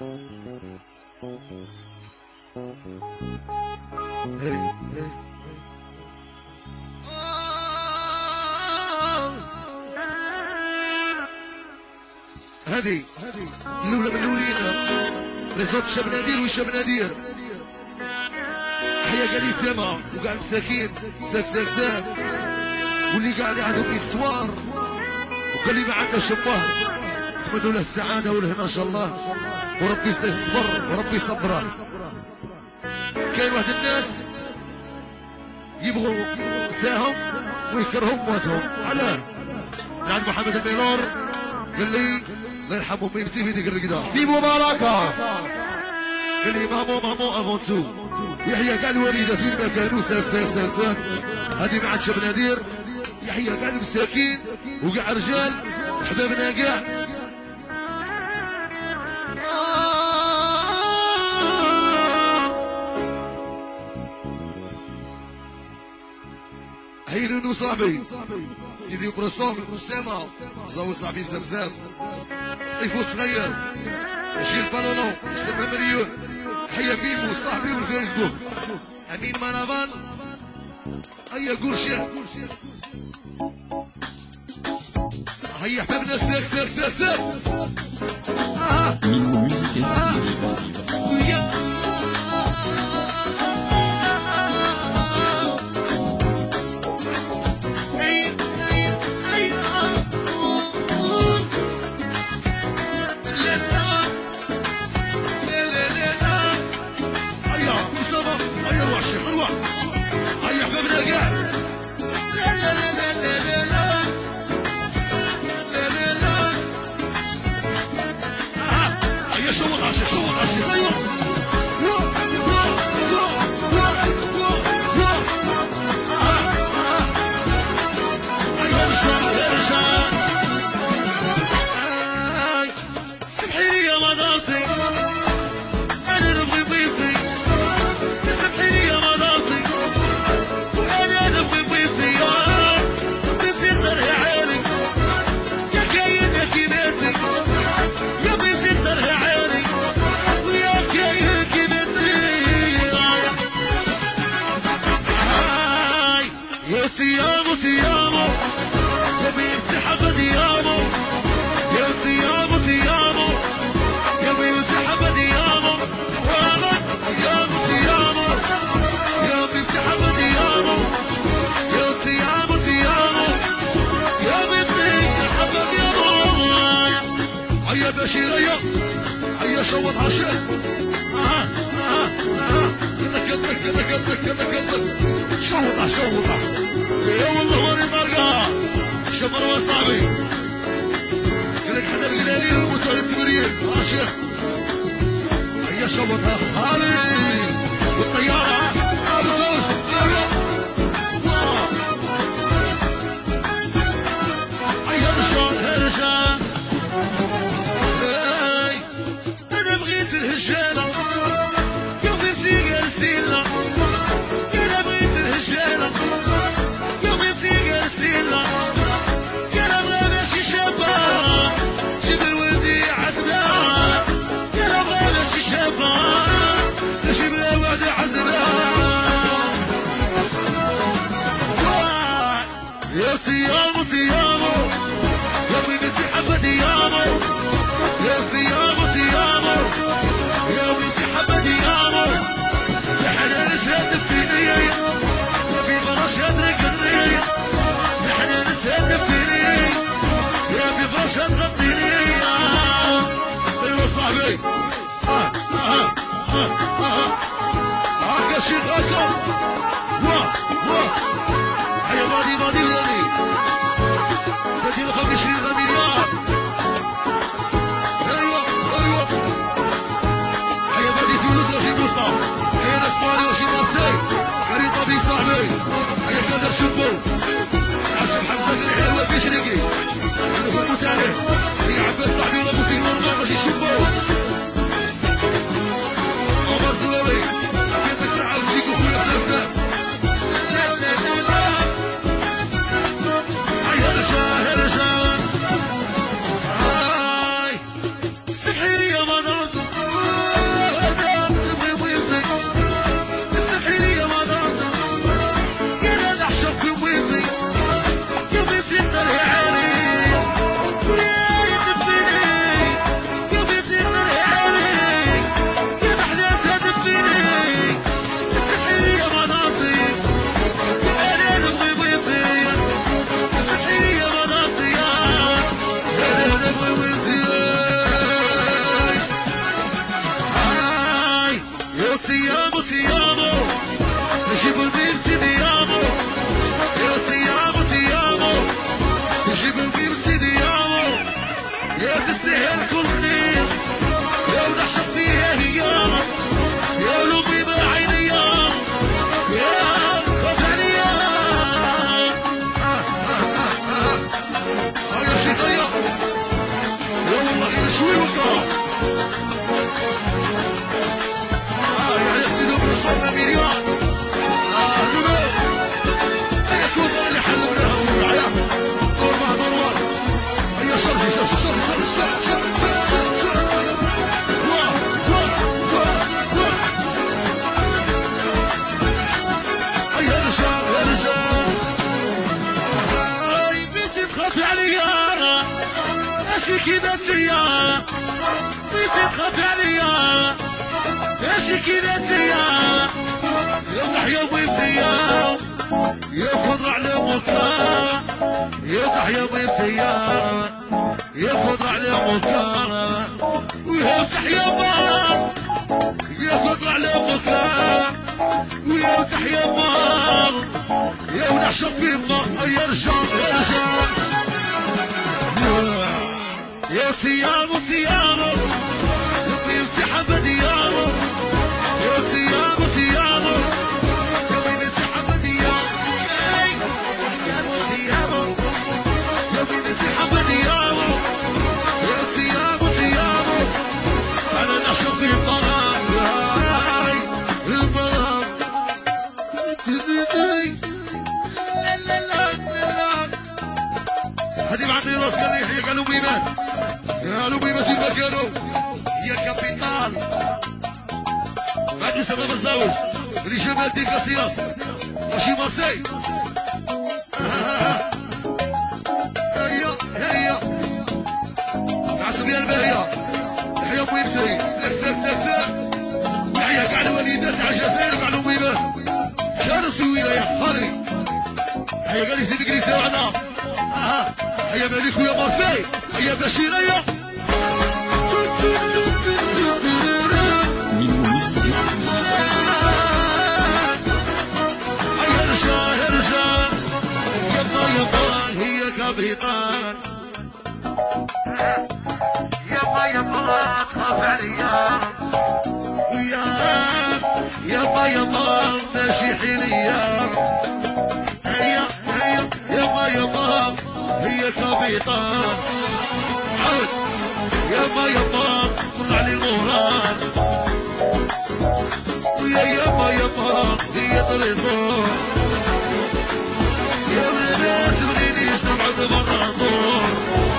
هذه الاولى من الاولينا نادير شبنادير وشبنادير حيا قال يتسامع وكاع المساكين ساك ساك ساك. واللي كاع اللي عندهم إستوار. وقال لي ما عندنا شباه نتمنوا له السعادة والهنا ان شاء الله. وربي الصبر وربي يصبره كاين واحد الناس يبغوا ساهم ويكرهوا مواتهم علاه. عند محمد الميلور قال لي الله يرحمه ميمتي في ديك الرقدة. دي مباركة. قال لي مامو مامو افونتو يحيى كاع الوالده فين ما كانوا ساف ساف ساف ساف. هذه مع شاب نادير يحيى كاع المساكين وكاع رجال احبابنا كاع هيلونو صاحبي سيدي برسوم أسامة زاو صاحبي بزاف بزاف إيفو صغير جيل بالونو سبع مليون حيا بيمو صاحبي والفيسبوك أمين منافان هيا قرشة هيا حبيبنا سير سير سير سير آه Niveau musique شوطة شوطة يا والله ماني شمر وصاحبي قالك حدا القلالي ومسؤول التمرين. آه هيا شوطها خالي والطيارة يا سيامو سيامو يا بنتي حبة يامو يا سيامو سيامو يا بنتي حبة يامو يا حنان سهد فيني. يا في فرش يدرك الري يا حنان سهد فيني. يا في فرش تغطيني أيوه صاحبي. آه آه آه آه هكا شي هكا واه جيب نجيب ماشي كذا سيا بنتي تخافي عليا ماشي كذا سيا يا تحيا بنتي يا خضر على مكان يا تحيا بنتي يا. خضر على مكان ويا تحيا بار يا خضر على مكان ويا تحيا بار يا ونعشق في النار يا رجال يا رجال. يا تيارو تيارو يطي امتحب ديارو يا تيارو تيارو يطي امتحب ديارو تيارو تيارو يطي امتحب ديارو يا تيارو تيارو أنا نحشر في الطرام البرام تبدي خدي معاك راسك اللي يحيى قلبي ميمات الجنوب هي كابيتال بعد سبب الزوج رجال دي قصياص ماشي مارسي هيا هيا مع الصبيه الباهيه يحيى بويبسري سير سير سير سير يحيى كاع الوالدات كاع الجزائر كاع الاميرات كانوا سوينا يا حاري هيا قال لي سيدي كريسي وعنا هيا مالك ويا مارسي هيا بشيريه يا بيطان يابا يابا تخاف عليا ويا يابا يابا ماشي حليا هيا هيا يابا يابا هي كبيطان عود يابا يابا طلع لي الغران ويا يابا يابا هي طليصون يا بنات الرعب ضربوه